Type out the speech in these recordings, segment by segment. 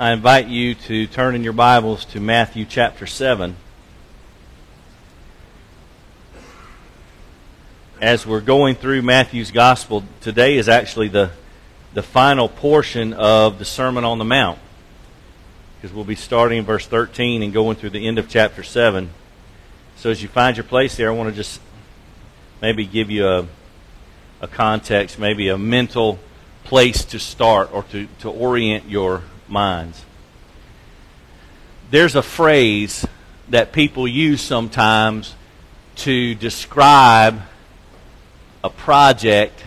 I invite you to turn in your Bibles to Matthew chapter 7. As we're going through Matthew's Gospel, today is actually the, the final portion of the Sermon on the Mount. Because we'll be starting in verse 13 and going through the end of chapter 7. So as you find your place there, I want to just maybe give you a, a context, maybe a mental place to start or to, to orient your minds. There's a phrase that people use sometimes to describe a project,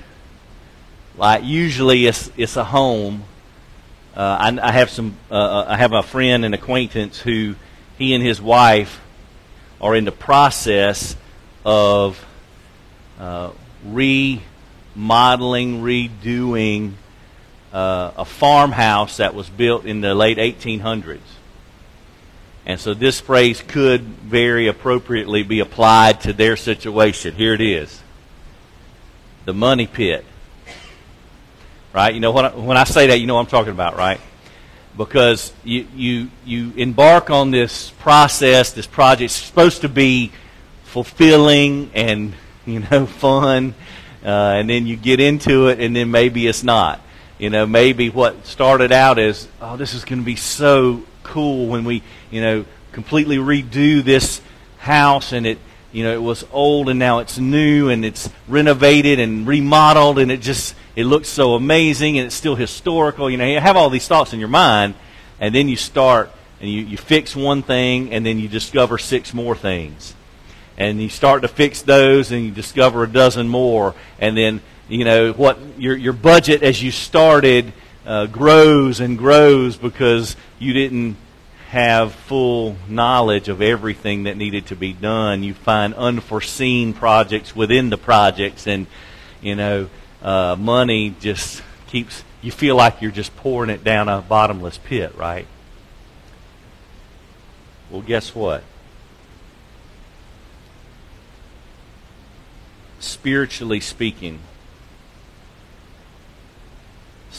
like usually it's, it's a home. Uh, I, I, have some. Uh, uh, I have a friend and acquaintance who he and his wife are in the process of uh, remodeling, redoing uh, a farmhouse that was built in the late 1800s. And so this phrase could very appropriately be applied to their situation. Here it is the money pit. Right? You know, when I, when I say that, you know what I'm talking about, right? Because you, you, you embark on this process, this project. It's supposed to be fulfilling and, you know, fun. Uh, and then you get into it, and then maybe it's not. You know, maybe what started out as, oh, this is going to be so cool when we, you know, completely redo this house and it, you know, it was old and now it's new and it's renovated and remodeled and it just, it looks so amazing and it's still historical. You know, you have all these thoughts in your mind and then you start and you, you fix one thing and then you discover six more things. And you start to fix those and you discover a dozen more and then you know what your your budget as you started uh, grows and grows because you didn't have full knowledge of everything that needed to be done. You find unforeseen projects within the projects, and you know uh, money just keeps. You feel like you're just pouring it down a bottomless pit, right? Well, guess what? Spiritually speaking,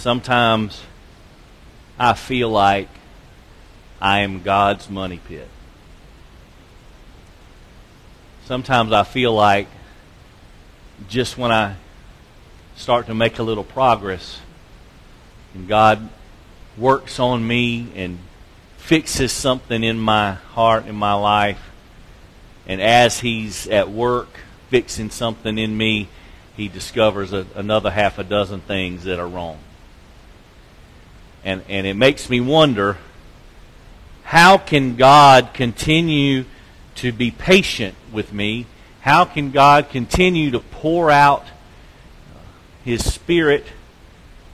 Sometimes I feel like I am God's money pit. Sometimes I feel like just when I start to make a little progress and God works on me and fixes something in my heart, in my life, and as He's at work fixing something in me, He discovers a, another half a dozen things that are wrong. And, and it makes me wonder how can God continue to be patient with me? How can God continue to pour out His Spirit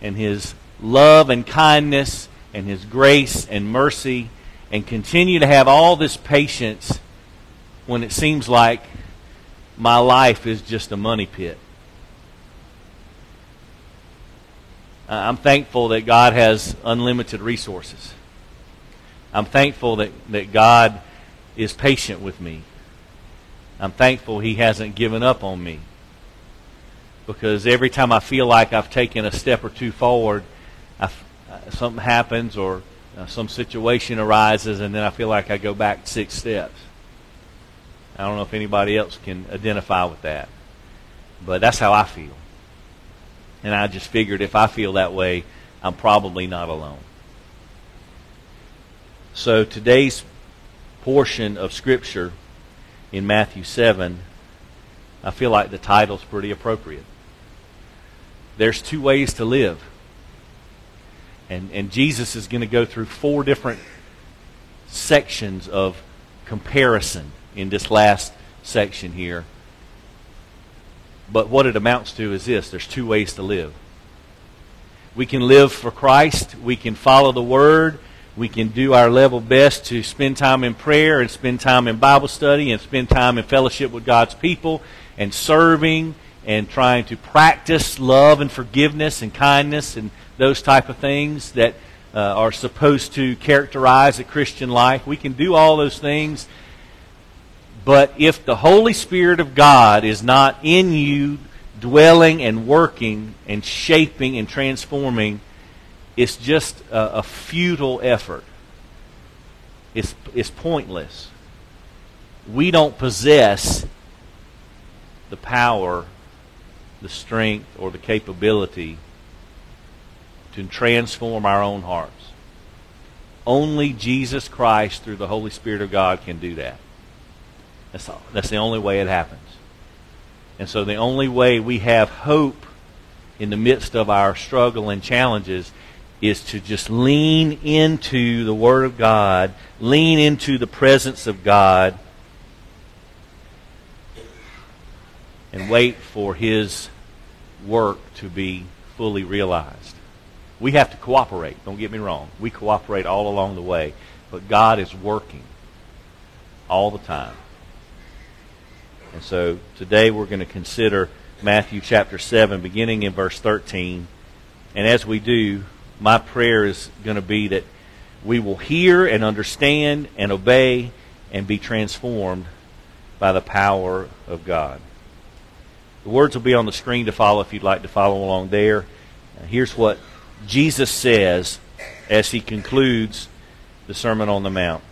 and His love and kindness and His grace and mercy and continue to have all this patience when it seems like my life is just a money pit? Uh, I'm thankful that God has unlimited resources. I'm thankful that, that God is patient with me. I'm thankful He hasn't given up on me. Because every time I feel like I've taken a step or two forward, I, uh, something happens or uh, some situation arises, and then I feel like I go back six steps. I don't know if anybody else can identify with that. But that's how I feel. And I just figured if I feel that way, I'm probably not alone. So today's portion of Scripture in Matthew 7, I feel like the title's pretty appropriate. There's two ways to live. And, and Jesus is going to go through four different sections of comparison in this last section here but what it amounts to is this there's two ways to live. We can live for Christ, we can follow the Word, we can do our level best to spend time in prayer and spend time in Bible study and spend time in fellowship with God's people and serving and trying to practice love and forgiveness and kindness and those type of things that uh, are supposed to characterize a Christian life. We can do all those things but if the Holy Spirit of God is not in you, dwelling and working and shaping and transforming, it's just a, a futile effort. It's, it's pointless. We don't possess the power, the strength, or the capability to transform our own hearts. Only Jesus Christ, through the Holy Spirit of God, can do that. That's, all. that's the only way it happens. And so the only way we have hope in the midst of our struggle and challenges is to just lean into the Word of God, lean into the presence of God, and wait for His work to be fully realized. We have to cooperate, don't get me wrong. We cooperate all along the way, but God is working all the time. And so today we're going to consider Matthew chapter 7, beginning in verse 13. And as we do, my prayer is going to be that we will hear and understand and obey and be transformed by the power of God. The words will be on the screen to follow if you'd like to follow along there. Here's what Jesus says as he concludes the Sermon on the Mount,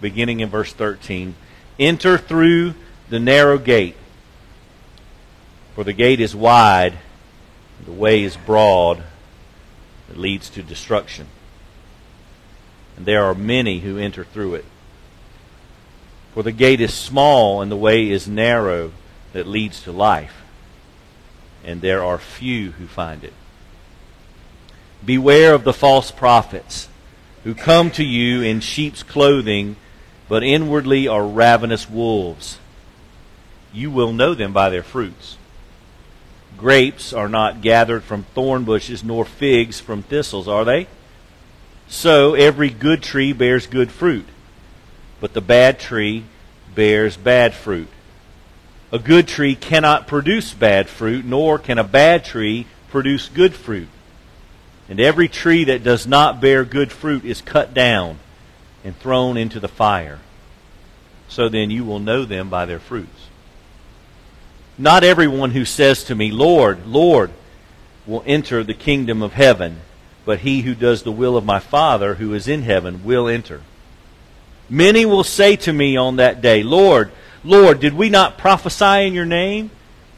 beginning in verse 13 Enter through the narrow gate, for the gate is wide, the way is broad that leads to destruction. And there are many who enter through it. For the gate is small and the way is narrow that leads to life, and there are few who find it. Beware of the false prophets who come to you in sheep's clothing, but inwardly are ravenous wolves. You will know them by their fruits. Grapes are not gathered from thorn bushes, nor figs from thistles, are they? So every good tree bears good fruit, but the bad tree bears bad fruit. A good tree cannot produce bad fruit, nor can a bad tree produce good fruit. And every tree that does not bear good fruit is cut down and thrown into the fire. So then you will know them by their fruits. Not everyone who says to me, Lord, Lord, will enter the kingdom of heaven, but he who does the will of my Father who is in heaven will enter. Many will say to me on that day, Lord, Lord, did we not prophesy in your name,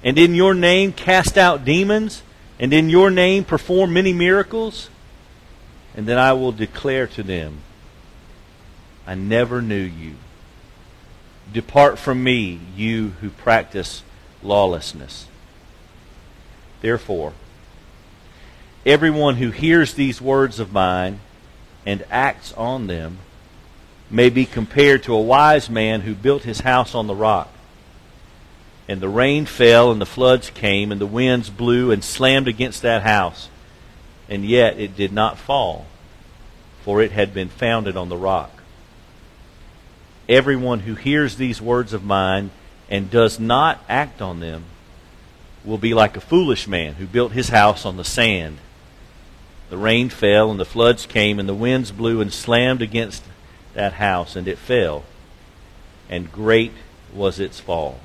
and in your name cast out demons, and in your name perform many miracles? And then I will declare to them, I never knew you. Depart from me, you who practice lawlessness. Therefore, everyone who hears these words of mine and acts on them may be compared to a wise man who built his house on the rock. And the rain fell, and the floods came, and the winds blew and slammed against that house. And yet it did not fall, for it had been founded on the rock. Everyone who hears these words of mine and does not act on them will be like a foolish man who built his house on the sand. The rain fell, and the floods came, and the winds blew and slammed against that house, and it fell, and great was its fall.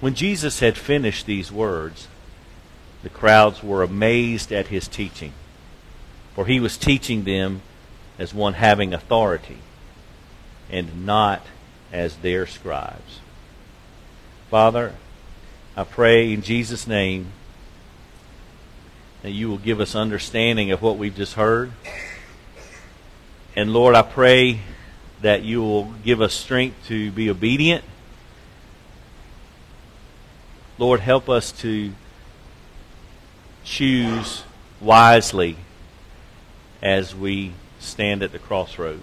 When Jesus had finished these words, the crowds were amazed at his teaching, for he was teaching them as one having authority, and not as their scribes. Father, I pray in Jesus' name that you will give us understanding of what we've just heard. And Lord, I pray that you will give us strength to be obedient. Lord, help us to choose wisely as we stand at the crossroads.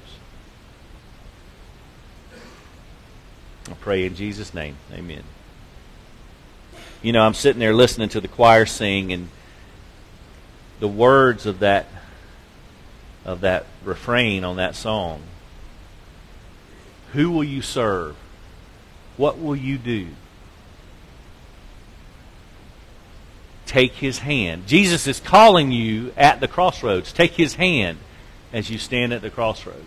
I pray in Jesus' name. Amen. You know, I'm sitting there listening to the choir sing, and the words of that of that refrain on that song. Who will you serve? What will you do? Take his hand. Jesus is calling you at the crossroads. Take his hand as you stand at the crossroads.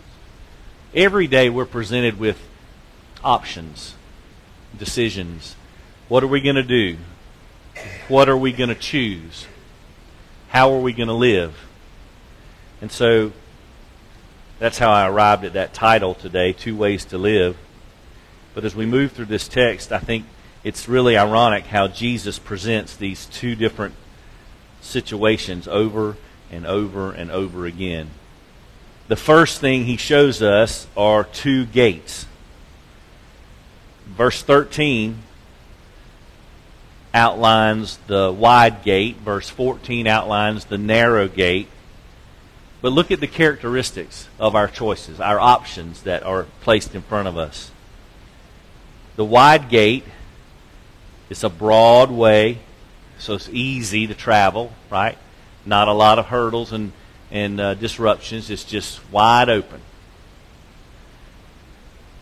Every day we're presented with options, decisions. What are we going to do? What are we going to choose? How are we going to live? And so that's how I arrived at that title today, Two Ways to Live. But as we move through this text, I think it's really ironic how Jesus presents these two different situations over and over and over again. The first thing he shows us are two gates. Verse 13 outlines the wide gate, verse 14 outlines the narrow gate. But look at the characteristics of our choices, our options that are placed in front of us. The wide gate is a broad way, so it's easy to travel, right? Not a lot of hurdles and, and uh, disruptions. It's just wide open.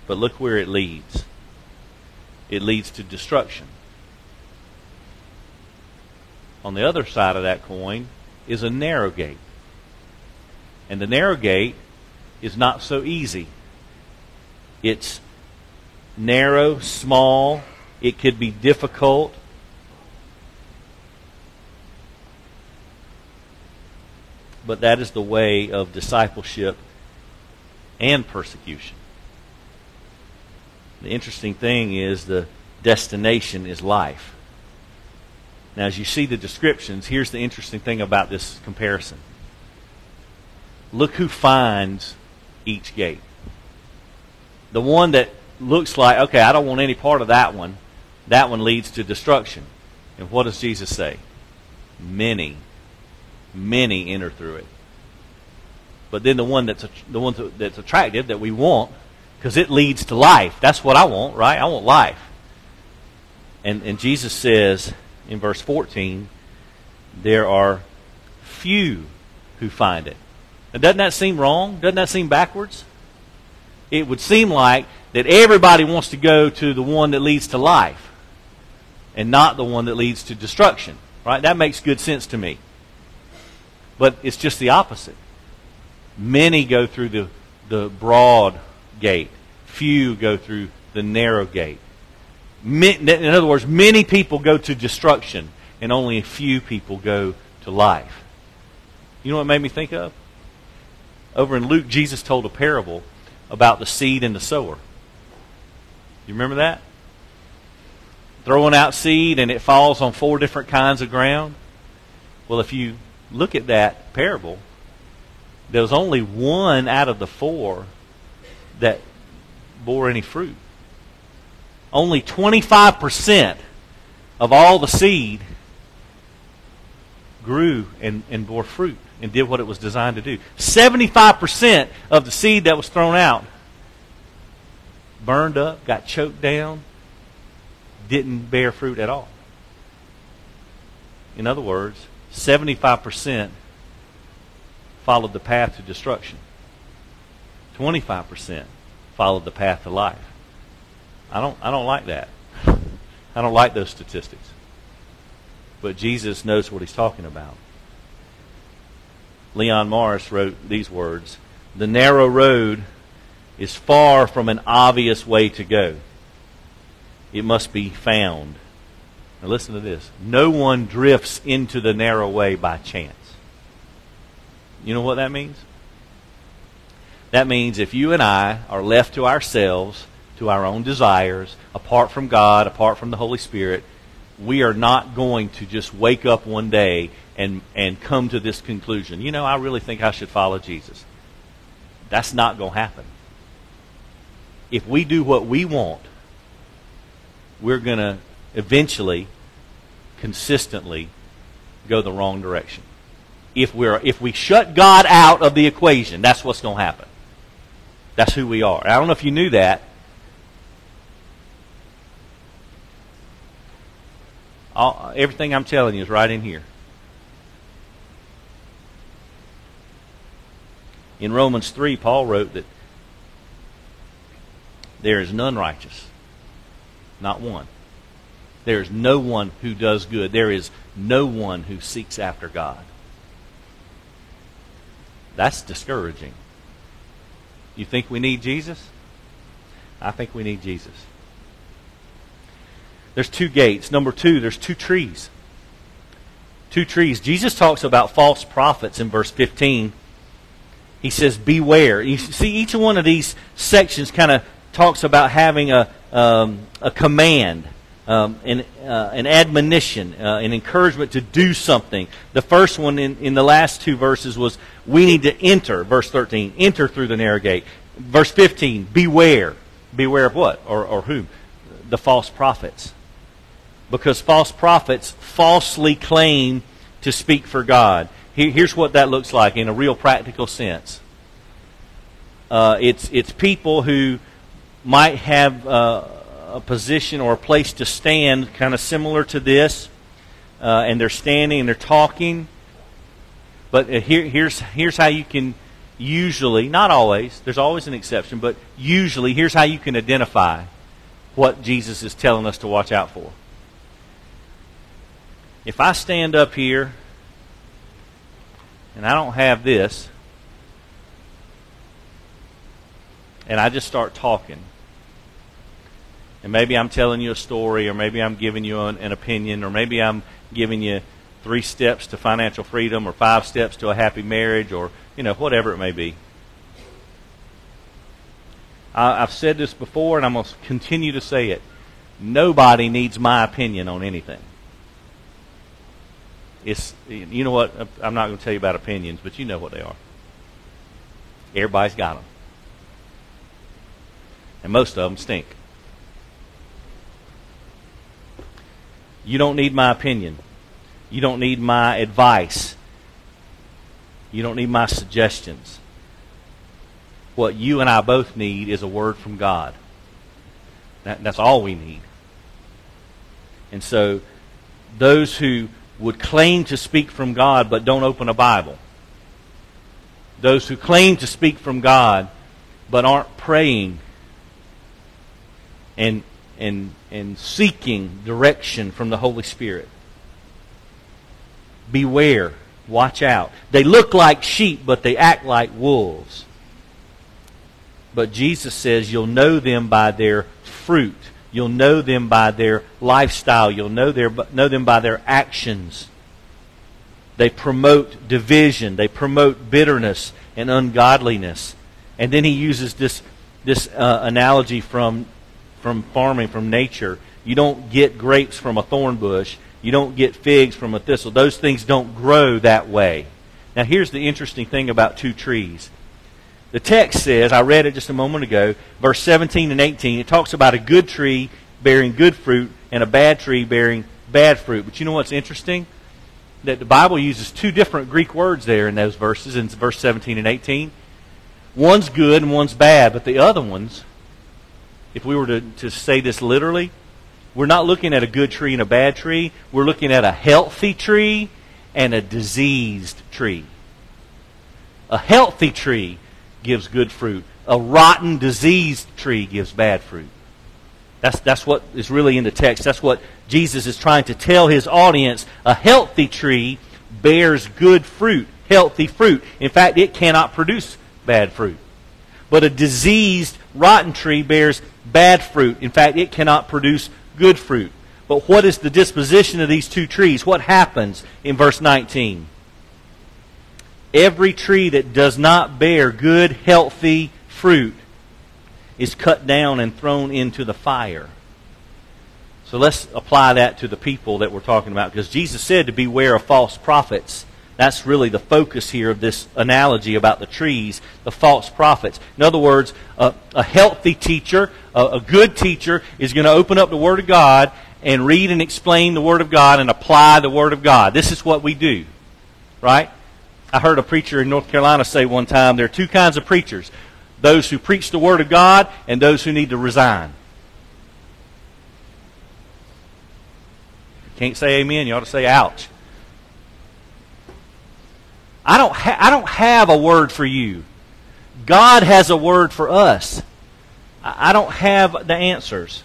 But look where it leads. It leads to destruction. On the other side of that coin is a narrow gate. And the narrow gate is not so easy. It's narrow, small, it could be difficult. But that is the way of discipleship and persecution. The interesting thing is the destination is life. Now, as you see the descriptions, here's the interesting thing about this comparison. Look who finds each gate. The one that looks like, okay, I don't want any part of that one, that one leads to destruction. And what does Jesus say? Many, many enter through it. But then the one that's the one that's attractive that we want, because it leads to life. That's what I want, right? I want life. And and Jesus says in verse 14, there are few who find it. Now, doesn't that seem wrong? Doesn't that seem backwards? It would seem like that everybody wants to go to the one that leads to life and not the one that leads to destruction. Right? That makes good sense to me. But it's just the opposite. Many go through the, the broad gate. Few go through the narrow gate. In other words, many people go to destruction, and only a few people go to life. You know what made me think of? Over in Luke, Jesus told a parable about the seed and the sower. You remember that? Throwing out seed and it falls on four different kinds of ground. Well, if you look at that parable, there was only one out of the four that bore any fruit only 25% of all the seed grew and, and bore fruit and did what it was designed to do. 75% of the seed that was thrown out burned up, got choked down, didn't bear fruit at all. In other words, 75% followed the path to destruction. 25% followed the path to life. I don't, I don't like that. I don't like those statistics. But Jesus knows what he's talking about. Leon Morris wrote these words The narrow road is far from an obvious way to go. It must be found. Now listen to this. No one drifts into the narrow way by chance. You know what that means? That means if you and I are left to ourselves, to our own desires, apart from God, apart from the Holy Spirit, we are not going to just wake up one day and, and come to this conclusion. You know, I really think I should follow Jesus. That's not going to happen. If we do what we want, we're going to eventually, consistently, go the wrong direction. If, we're, if we shut God out of the equation, that's what's going to happen. That's who we are. I don't know if you knew that, All, everything I'm telling you is right in here. In Romans 3, Paul wrote that there is none righteous, not one. There is no one who does good. There is no one who seeks after God. That's discouraging. You think we need Jesus? I think we need Jesus. There's two gates. Number two, there's two trees. two trees. Jesus talks about false prophets in verse 15. He says, Beware. You see, each one of these sections kind of talks about having a, um, a command, um, an, uh, an admonition, uh, an encouragement to do something. The first one in, in the last two verses was, We need to enter, verse 13, enter through the narrow gate. Verse 15, Beware. Beware of what? Or, or whom? The false prophets because false prophets falsely claim to speak for God. here's what that looks like in a real practical sense. Uh, it's it's people who might have uh, a position or a place to stand, kind of similar to this, uh, and they're standing and they're talking. But uh, here, here's here's how you can usually, not always, there's always an exception, but usually, here's how you can identify what Jesus is telling us to watch out for if I stand up here and I don't have this, and I just start talking, and maybe I'm telling you a story, or maybe I'm giving you an, an opinion, or maybe I'm giving you three steps to financial freedom, or five steps to a happy marriage, or you know whatever it may be. I, I've said this before, and I'm going to continue to say it. Nobody needs my opinion on anything it's you know what I'm not going to tell you about opinions, but you know what they are. Everybody's got them, and most of them stink. You don't need my opinion. You don't need my advice. You don't need my suggestions. What you and I both need is a word from God. That, that's all we need. And so, those who would claim to speak from God but don't open a Bible. Those who claim to speak from God but aren't praying and, and, and seeking direction from the Holy Spirit. Beware. Watch out. They look like sheep, but they act like wolves. But Jesus says you'll know them by their fruit. You'll know them by their lifestyle. You'll know, their, know them by their actions. They promote division. They promote bitterness and ungodliness. And then he uses this, this uh, analogy from, from farming, from nature. You don't get grapes from a thorn bush. You don't get figs from a thistle. Those things don't grow that way. Now, here's the interesting thing about two trees the text says, I read it just a moment ago, verse 17 and 18, it talks about a good tree bearing good fruit and a bad tree bearing bad fruit. But you know what's interesting? That the Bible uses two different Greek words there in those verses, in verse 17 and 18. One's good and one's bad, but the other ones, if we were to, to say this literally, we're not looking at a good tree and a bad tree. We're looking at a healthy tree and a diseased tree. A healthy tree gives good fruit. A rotten, diseased tree gives bad fruit. That's, that's what is really in the text. That's what Jesus is trying to tell his audience. A healthy tree bears good fruit, healthy fruit. In fact, it cannot produce bad fruit. But a diseased, rotten tree bears bad fruit. In fact, it cannot produce good fruit. But what is the disposition of these two trees? What happens in verse 19? Every tree that does not bear good, healthy fruit is cut down and thrown into the fire. So let's apply that to the people that we're talking about because Jesus said to beware of false prophets. That's really the focus here of this analogy about the trees, the false prophets. In other words, a, a healthy teacher, a, a good teacher, is going to open up the Word of God and read and explain the Word of God and apply the Word of God. This is what we do, right? I heard a preacher in North Carolina say one time there are two kinds of preachers those who preach the Word of God and those who need to resign. Can't say amen, you ought to say ouch. I don't, ha- I don't have a word for you. God has a word for us. I, I don't have the answers.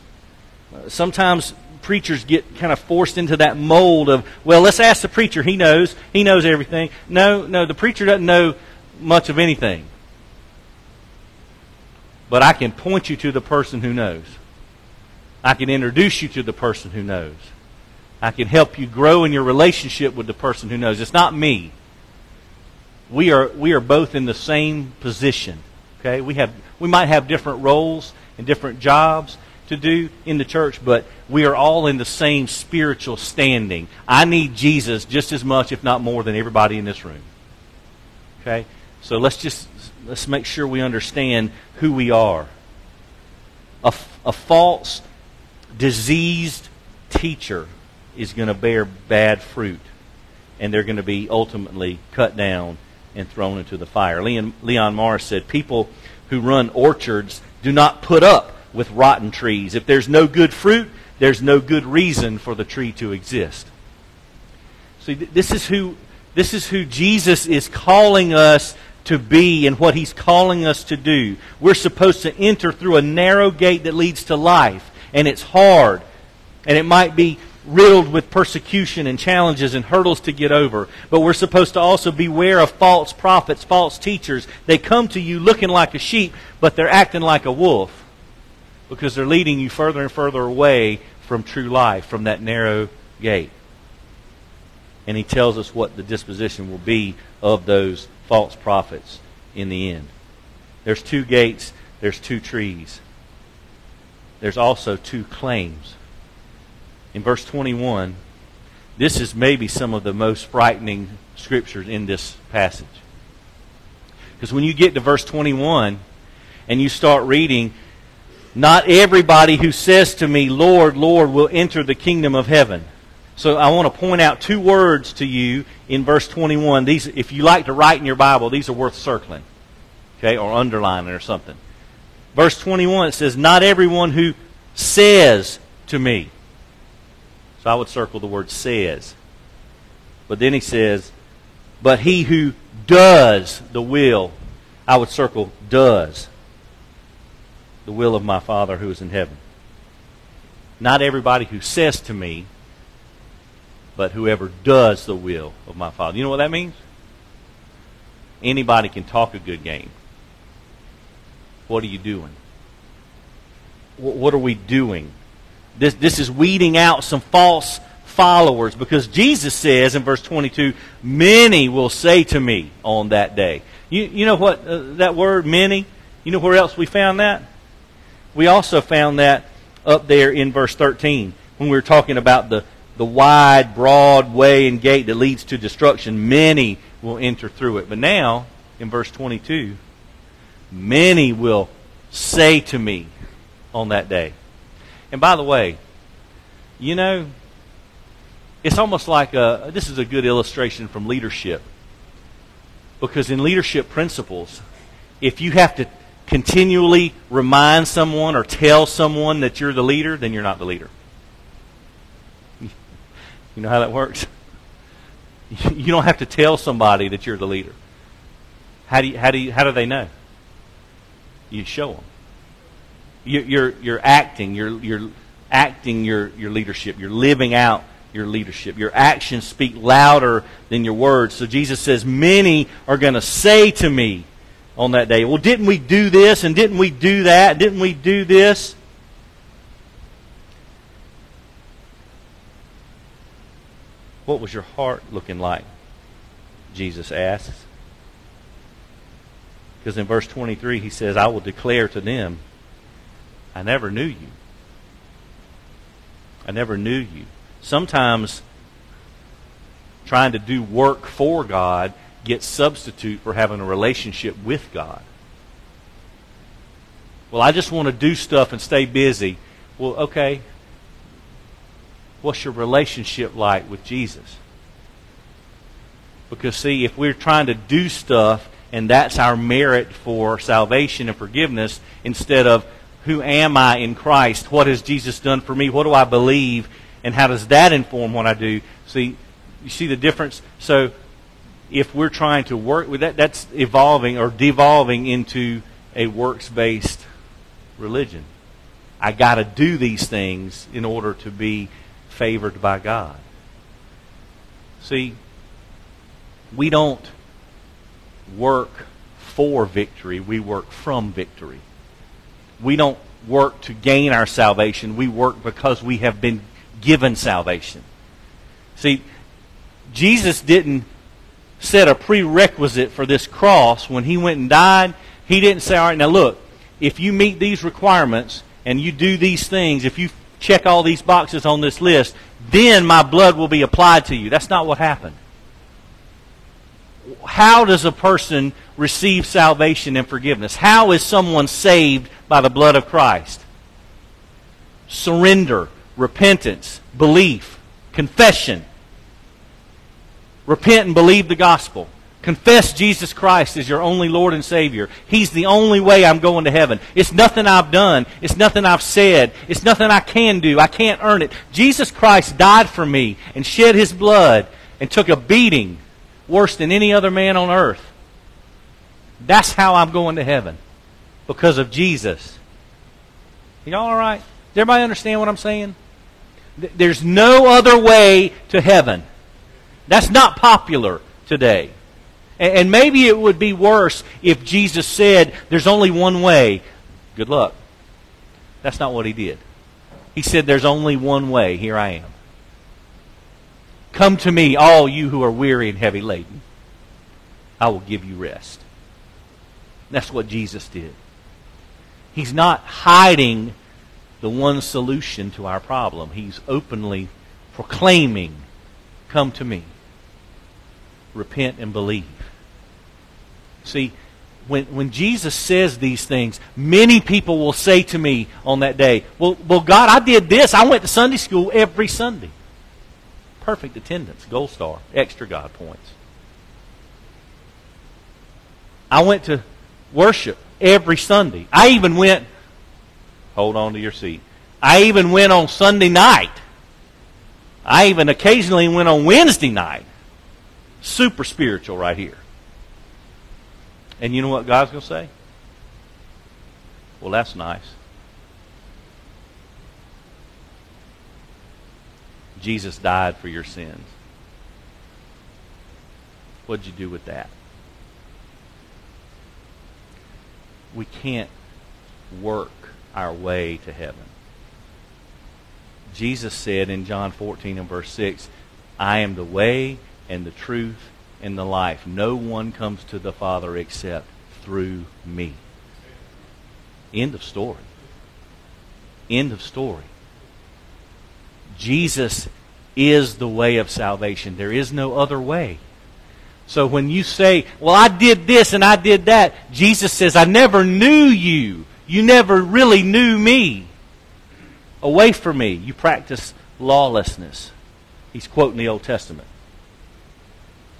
Sometimes preachers get kind of forced into that mold of, well, let's ask the preacher. He knows. He knows everything. No, no, the preacher doesn't know much of anything. But I can point you to the person who knows. I can introduce you to the person who knows. I can help you grow in your relationship with the person who knows. It's not me. We are, we are both in the same position. Okay? We, have, we might have different roles and different jobs to do in the church, but we are all in the same spiritual standing. I need Jesus just as much, if not more, than everybody in this room. Okay? So let's just let's make sure we understand who we are. A, a false, diseased teacher is going to bear bad fruit, and they're going to be ultimately cut down and thrown into the fire. Leon, Leon Morris said, People who run orchards do not put up with rotten trees. If there's no good fruit, there's no good reason for the tree to exist. See, this is who this is who Jesus is calling us to be and what he's calling us to do. We're supposed to enter through a narrow gate that leads to life, and it's hard. And it might be riddled with persecution and challenges and hurdles to get over. But we're supposed to also beware of false prophets, false teachers. They come to you looking like a sheep, but they're acting like a wolf because they're leading you further and further away from true life, from that narrow gate. And he tells us what the disposition will be of those false prophets in the end. There's two gates, there's two trees. There's also two claims in verse 21, this is maybe some of the most frightening scriptures in this passage. Because when you get to verse 21 and you start reading, not everybody who says to me, Lord, Lord, will enter the kingdom of heaven. So I want to point out two words to you in verse 21. These, if you like to write in your Bible, these are worth circling, okay, or underlining or something. Verse 21, it says, Not everyone who says to me. So I would circle the word says. But then he says, but he who does the will, I would circle does the will of my Father who is in heaven. Not everybody who says to me, but whoever does the will of my Father. You know what that means? Anybody can talk a good game. What are you doing? What are we doing? This, this is weeding out some false followers because Jesus says in verse 22, Many will say to me on that day. You, you know what, uh, that word, many? You know where else we found that? We also found that up there in verse 13 when we were talking about the, the wide, broad way and gate that leads to destruction. Many will enter through it. But now, in verse 22, many will say to me on that day. And by the way, you know, it's almost like a, this is a good illustration from leadership. Because in leadership principles, if you have to continually remind someone or tell someone that you're the leader, then you're not the leader. You know how that works? You don't have to tell somebody that you're the leader. How do, you, how do, you, how do they know? You show them you're, you're acting, you're, you're acting your, your leadership. You're living out your leadership. Your actions speak louder than your words. So Jesus says, Many are going to say to me on that day, Well, didn't we do this? And didn't we do that? Didn't we do this? What was your heart looking like? Jesus asks. Because in verse 23, he says, I will declare to them I never knew you. I never knew you. Sometimes trying to do work for God gets substitute for having a relationship with God. Well, I just want to do stuff and stay busy. Well, okay. What's your relationship like with Jesus? Because, see, if we're trying to do stuff and that's our merit for salvation and forgiveness instead of who am I in Christ? What has Jesus done for me? What do I believe? And how does that inform what I do? See, you see the difference? So if we're trying to work with that, that's evolving or devolving into a works based religion. I got to do these things in order to be favored by God. See, we don't work for victory, we work from victory we don't work to gain our salvation. We work because we have been given salvation. See, Jesus didn't set a prerequisite for this cross when he went and died. He didn't say, all right, now look, if you meet these requirements and you do these things, if you check all these boxes on this list, then my blood will be applied to you. That's not what happened. How does a person receive salvation and forgiveness? How is someone saved by the blood of Christ? Surrender, repentance, belief, confession. Repent and believe the gospel. Confess Jesus Christ as your only Lord and Savior. He's the only way I'm going to heaven. It's nothing I've done. It's nothing I've said. It's nothing I can do. I can't earn it. Jesus Christ died for me and shed His blood and took a beating worse than any other man on earth. That's how I'm going to heaven. Because of Jesus. Y'all all right? Does everybody understand what I'm saying? There's no other way to heaven. That's not popular today. And maybe it would be worse if Jesus said, There's only one way. Good luck. That's not what he did. He said, There's only one way. Here I am. Come to me, all you who are weary and heavy laden. I will give you rest. That's what Jesus did. He's not hiding the one solution to our problem. He's openly proclaiming, Come to me. Repent and believe. See, when, when Jesus says these things, many people will say to me on that day, well, well, God, I did this. I went to Sunday school every Sunday. Perfect attendance, gold star, extra God points. I went to worship every Sunday. I even went, hold on to your seat. I even went on Sunday night. I even occasionally went on Wednesday night. Super spiritual right here. And you know what God's going to say? Well, that's nice. Jesus died for your sins. What'd you do with that? We can't work our way to heaven. Jesus said in John 14 and verse 6, I am the way and the truth and the life. No one comes to the Father except through me. End of story. End of story. Jesus is the way of salvation. There is no other way. So when you say, Well, I did this and I did that, Jesus says, I never knew you. You never really knew me. Away from me. You practice lawlessness. He's quoting the Old Testament.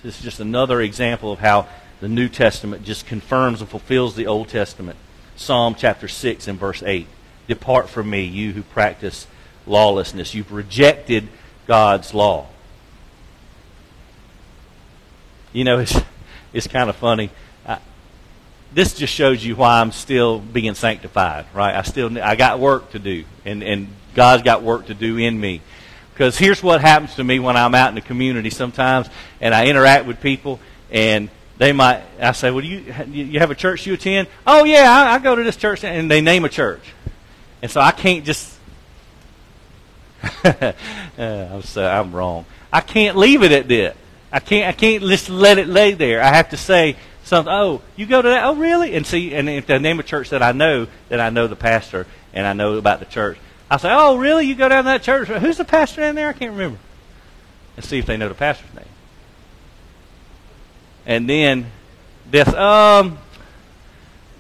This is just another example of how the New Testament just confirms and fulfills the Old Testament. Psalm chapter 6 and verse 8. Depart from me, you who practice lawlessness. You've rejected God's law. You know, it's, it's kind of funny. I, this just shows you why I'm still being sanctified, right? I still I got work to do, and, and God's got work to do in me. Because here's what happens to me when I'm out in the community sometimes and I interact with people and they might, I say, well, you, you have a church you attend? Oh, yeah, I, I go to this church. And they name a church. And so I can't just, uh, I'm, so, I'm wrong. I can't leave it at that. I can't, I can't just let it lay there. I have to say something, oh, you go to that? Oh, really? And see, and if the name of church that I know, then I know the pastor and I know about the church. I say, oh, really? You go down to that church? Who's the pastor in there? I can't remember. And see if they know the pastor's name. And then this, um,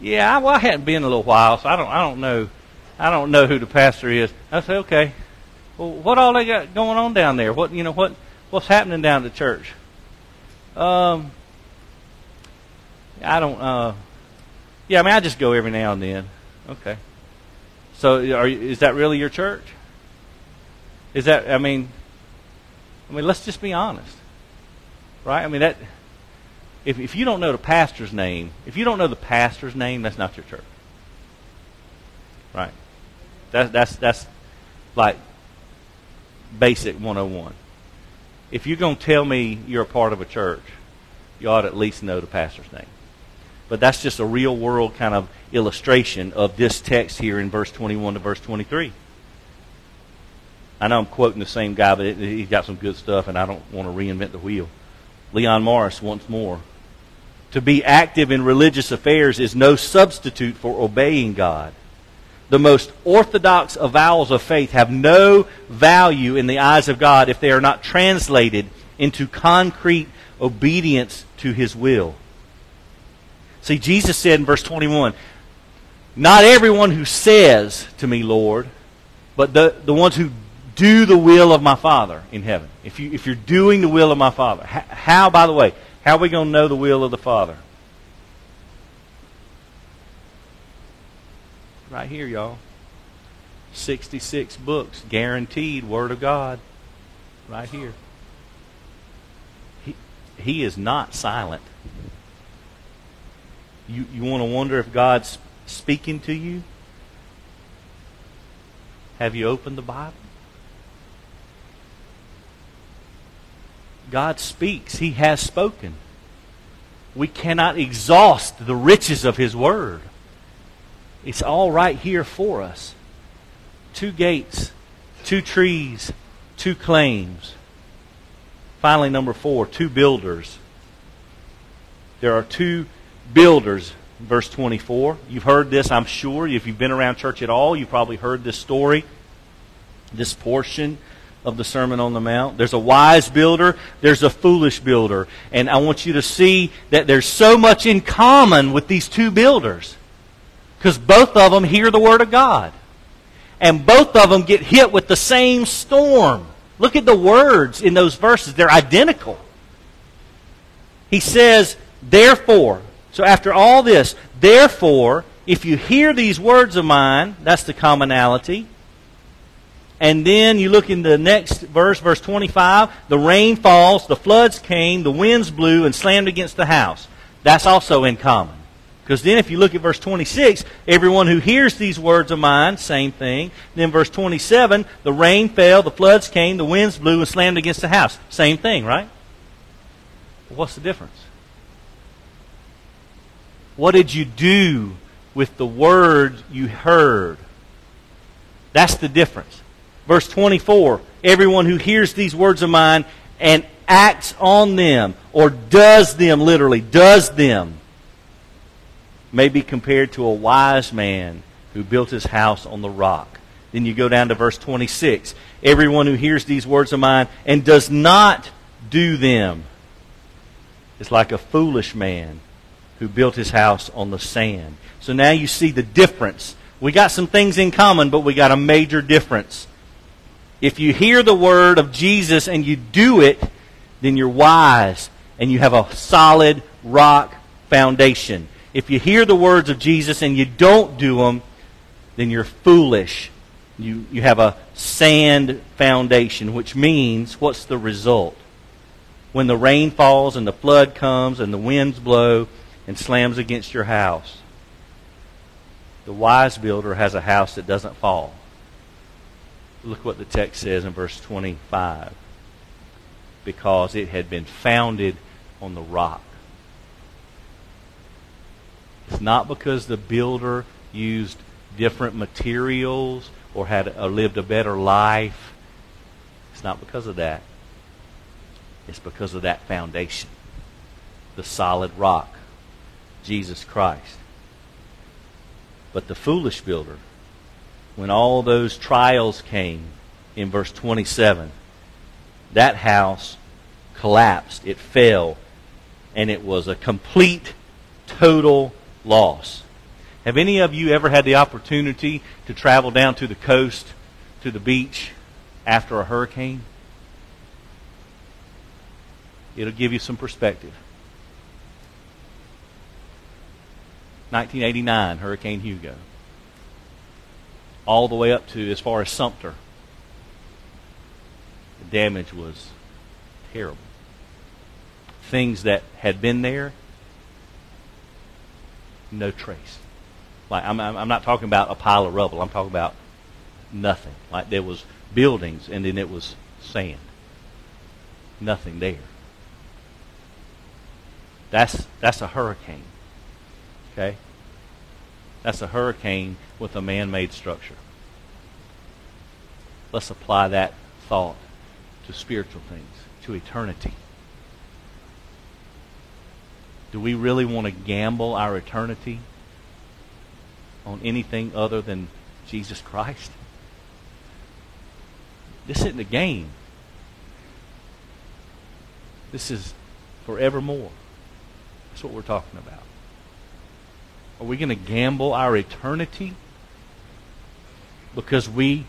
yeah, well, I hadn't been a little while, so I don't, I don't know, I don't know who the pastor is. I say, okay, well, what all they got going on down there? What, you know, what, what's happening down at the church? Um, I don't, uh, yeah, I mean, I just go every now and then. Okay. So are, is that really your church? Is that, I mean, I mean, let's just be honest. Right? I mean, that, if, if you don't know the pastor's name, if you don't know the pastor's name, that's not your church. Right? That, that's, that's like basic 101. If you're going to tell me you're a part of a church, you ought to at least know the pastor's name. But that's just a real world kind of illustration of this text here in verse 21 to verse 23. I know I'm quoting the same guy, but he's got some good stuff, and I don't want to reinvent the wheel. Leon Morris once more. To be active in religious affairs is no substitute for obeying God. The most orthodox avowals of faith have no value in the eyes of God if they are not translated into concrete obedience to His will. See, Jesus said in verse 21 Not everyone who says to me, Lord, but the, the ones who do the will of my Father in heaven. If, you, if you're doing the will of my Father, how, how by the way, how are we going to know the will of the Father? Right here, y'all. 66 books, guaranteed Word of God. Right here. He, he is not silent. You, you want to wonder if God's speaking to you? Have you opened the Bible? God speaks. He has spoken. We cannot exhaust the riches of His Word. It's all right here for us. Two gates, two trees, two claims. Finally, number four, two builders. There are two builders, verse 24. You've heard this, I'm sure. If you've been around church at all, you've probably heard this story, this portion of the Sermon on the Mount. There's a wise builder, there's a foolish builder. And I want you to see that there's so much in common with these two builders. Because both of them hear the Word of God. And both of them get hit with the same storm. Look at the words in those verses. They're identical. He says, therefore. So after all this, therefore, if you hear these words of mine, that's the commonality. And then you look in the next verse, verse 25, the rain falls, the floods came, the winds blew and slammed against the house. That's also in common. Because then if you look at verse 26, everyone who hears these words of mine, same thing. Then verse 27, the rain fell, the floods came, the winds blew and slammed against the house. Same thing, right? What's the difference? What did you do with the word you heard? That's the difference. Verse 24, everyone who hears these words of mine and acts on them, or does them literally, does them, may be compared to a wise man who built his house on the rock. Then you go down to verse 26. Everyone who hears these words of mine and does not do them is like a foolish man who built his house on the sand. So now you see the difference. We got some things in common, but we got a major difference. If you hear the word of Jesus and you do it, then you're wise and you have a solid rock foundation if you hear the words of Jesus and you don't do them, then you're foolish. You, you have a sand foundation, which means what's the result? When the rain falls and the flood comes and the winds blow and slams against your house, the wise builder has a house that doesn't fall. Look what the text says in verse 25. Because it had been founded on the rock. Not because the builder used different materials or had or lived a better life. It's not because of that. It's because of that foundation, the solid rock, Jesus Christ. But the foolish builder, when all those trials came in verse 27, that house collapsed, it fell, and it was a complete, total loss. Have any of you ever had the opportunity to travel down to the coast, to the beach, after a hurricane? It'll give you some perspective. 1989, Hurricane Hugo. All the way up to as far as Sumter. The damage was terrible. Things that had been there no trace. Like I'm, I'm not talking about a pile of rubble. I'm talking about nothing. Like there was buildings and then it was sand. Nothing there. That's that's a hurricane. Okay? That's a hurricane with a man-made structure. let's apply that thought to spiritual things, to eternity. Do we really want to gamble our eternity on anything other than Jesus Christ? This isn't a game. This is forevermore. That's what we're talking about. Are we going to gamble our eternity because we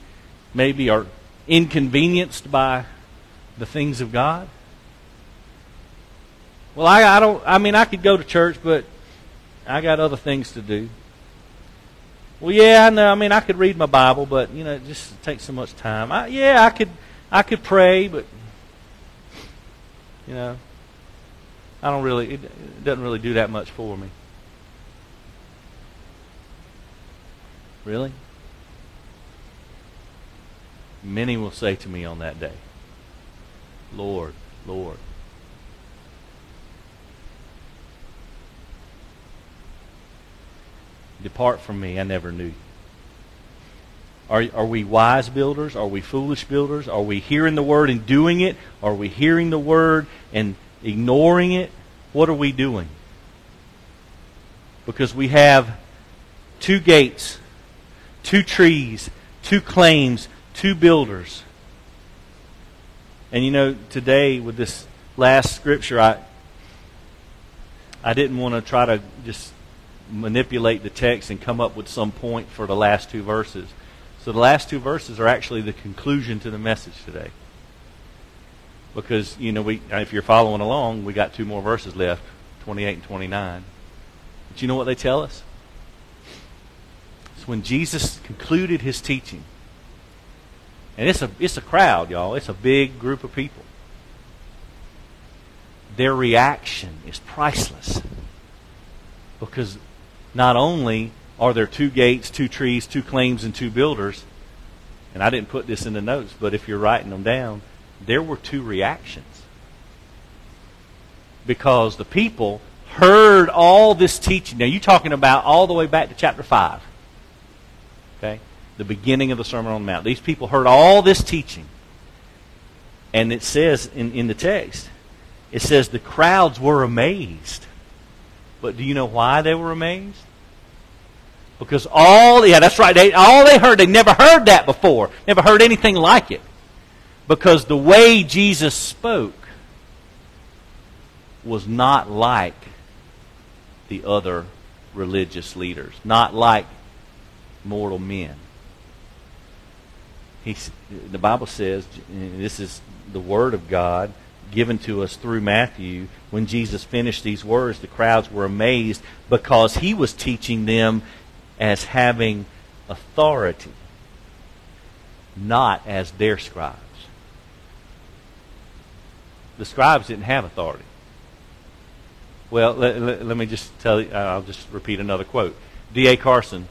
maybe are inconvenienced by the things of God? Well, I, I don't. I mean, I could go to church, but I got other things to do. Well, yeah, I know. I mean, I could read my Bible, but you know, it just takes so much time. I, yeah, I could, I could pray, but you know, I don't really. It, it doesn't really do that much for me. Really? Many will say to me on that day, Lord, Lord. Depart from me, I never knew you. Are, are we wise builders? Are we foolish builders? Are we hearing the word and doing it? Are we hearing the word and ignoring it? What are we doing? Because we have two gates, two trees, two claims, two builders. And you know, today with this last scripture, I I didn't want to try to just manipulate the text and come up with some point for the last two verses. So the last two verses are actually the conclusion to the message today. Because, you know, we if you're following along, we got two more verses left, 28 and 29. But you know what they tell us? It's when Jesus concluded his teaching. And it's a it's a crowd, y'all. It's a big group of people. Their reaction is priceless. Because not only are there two gates, two trees, two claims, and two builders, and I didn't put this in the notes, but if you're writing them down, there were two reactions. Because the people heard all this teaching. Now, you're talking about all the way back to chapter 5. Okay? The beginning of the Sermon on the Mount. These people heard all this teaching. And it says in, in the text, it says the crowds were amazed. But do you know why they were amazed? Because all, yeah, that's right. They, all they heard, they never heard that before. Never heard anything like it. Because the way Jesus spoke was not like the other religious leaders, not like mortal men. He, the Bible says, this is the Word of God given to us through Matthew. When Jesus finished these words, the crowds were amazed because he was teaching them as having authority, not as their scribes. The scribes didn't have authority. Well, let, let, let me just tell you, I'll just repeat another quote. D.A. Carson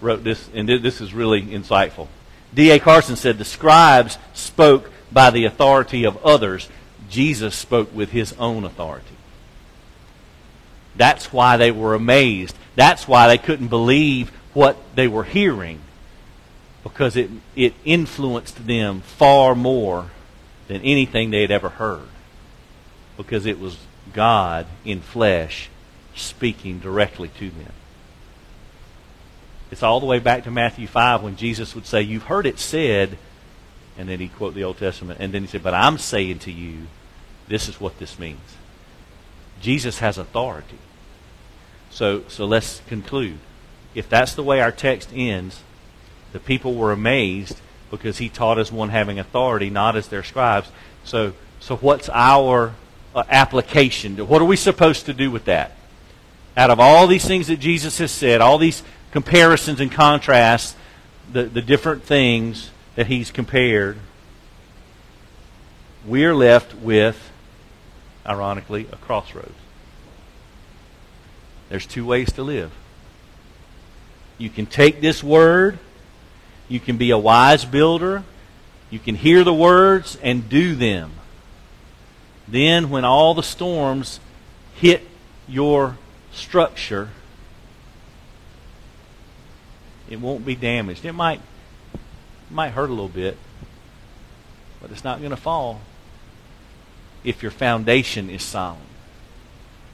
wrote this, and this is really insightful. D.A. Carson said, The scribes spoke by the authority of others. Jesus spoke with his own authority. That's why they were amazed. That's why they couldn't believe what they were hearing. Because it, it influenced them far more than anything they had ever heard. Because it was God in flesh speaking directly to them. It's all the way back to Matthew 5 when Jesus would say, You've heard it said, and then he'd quote the Old Testament, and then he said, But I'm saying to you, this is what this means. Jesus has authority. So, so let's conclude. If that's the way our text ends, the people were amazed because he taught as one having authority, not as their scribes. So, so what's our uh, application? What are we supposed to do with that? Out of all these things that Jesus has said, all these comparisons and contrasts, the, the different things that he's compared, we're left with, ironically, a crossroads. There's two ways to live. You can take this word, you can be a wise builder, you can hear the words and do them. Then, when all the storms hit your structure, it won't be damaged. It might, it might hurt a little bit, But it's not going to fall if your foundation is solid.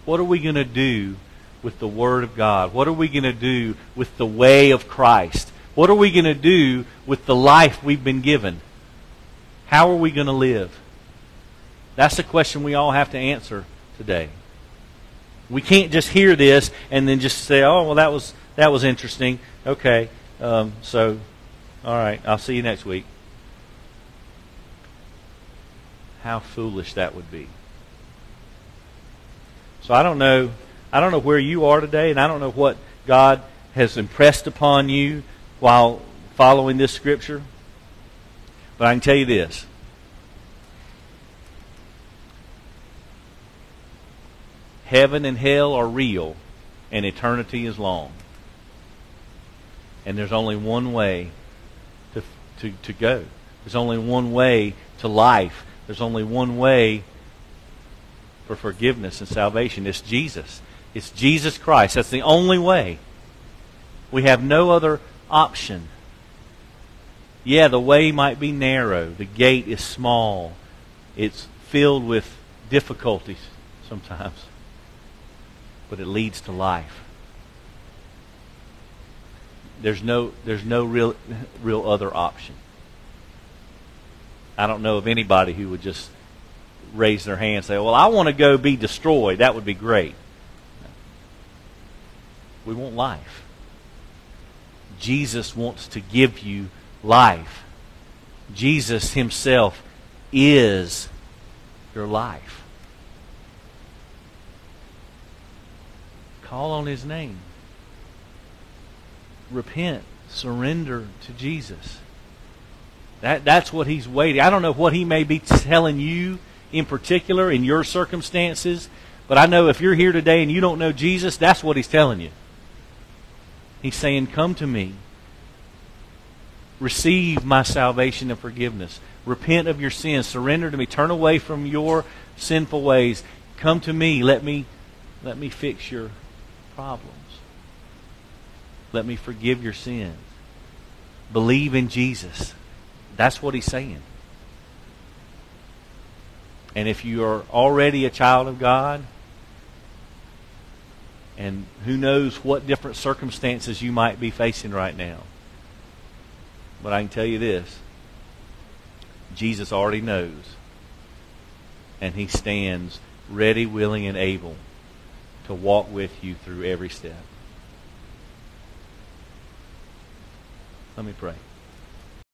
What are we going to do with the Word of God? What are we going to do with the way of Christ? What are we going to do with the life we've been given? How are we going to live? That's the question we all have to answer today. We can't just hear this and then just say, "Oh, well, that was that was interesting." Okay, um, so all right, I'll see you next week. How foolish that would be. So I don't know. I don't know where you are today, and I don't know what God has impressed upon you while following this scripture. But I can tell you this. Heaven and hell are real, and eternity is long. And there's only one way to, to, to go. There's only one way to life. There's only one way for forgiveness and salvation. It's Jesus. It's Jesus Christ. That's the only way. We have no other option. Yeah, the way might be narrow. The gate is small. It's filled with difficulties sometimes. But it leads to life. There's no there's no real real other option. I don't know of anybody who would just raise their hand and say, Well, I want to go be destroyed. That would be great. We want life. Jesus wants to give you life. Jesus Himself is your life. Call on His name. Repent. Surrender to Jesus. That, that's what He's waiting. I don't know what He may be telling you in particular in your circumstances. But I know if you're here today and you don't know Jesus, that's what he's telling you. He's saying, Come to me. Receive my salvation and forgiveness. Repent of your sins. Surrender to me. Turn away from your sinful ways. Come to me. Let me, let me fix your problems. Let me forgive your sins. Believe in Jesus. That's what he's saying. And if you are already a child of God, and who knows what different circumstances you might be facing right now. But I can tell you this Jesus already knows. And he stands ready, willing, and able to walk with you through every step. Let me pray.